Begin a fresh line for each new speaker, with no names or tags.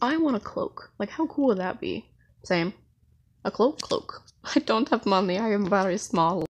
I want a cloak. Like, how cool would that be? Same. A cloak? Cloak. I don't have money. I am very small.